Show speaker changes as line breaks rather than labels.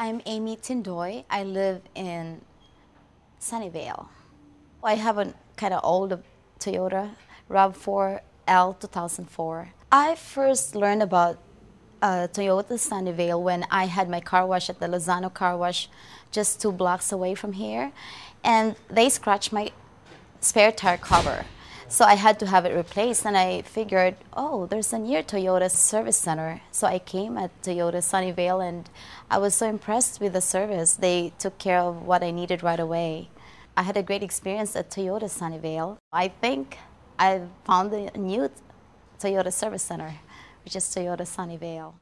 I'm Amy Tindoy. I live in Sunnyvale. I have a kind of old Toyota RAV4L 2004. I first learned about uh, Toyota Sunnyvale when I had my car wash at the Lozano Car Wash just two blocks away from here. And they scratched my spare tire cover. So I had to have it replaced, and I figured, oh, there's a near Toyota service center. So I came at Toyota Sunnyvale, and I was so impressed with the service. They took care of what I needed right away. I had a great experience at Toyota Sunnyvale. I think I found a new Toyota service center, which is Toyota Sunnyvale.